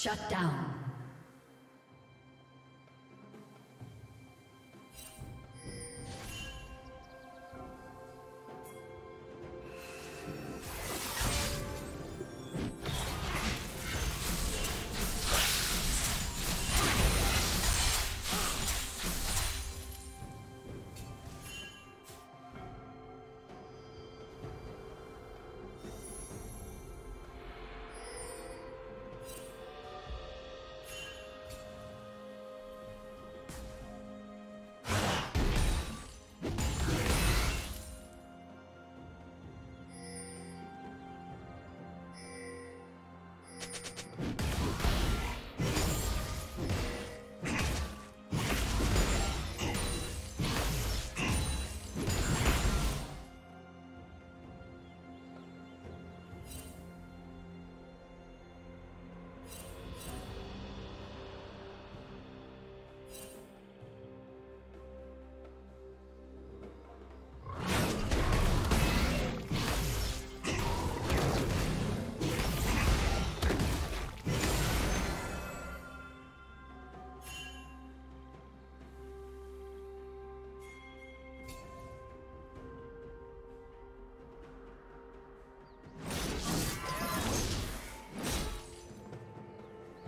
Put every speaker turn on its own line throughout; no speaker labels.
Shut down.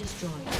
Destroyed.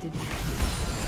Disconnected.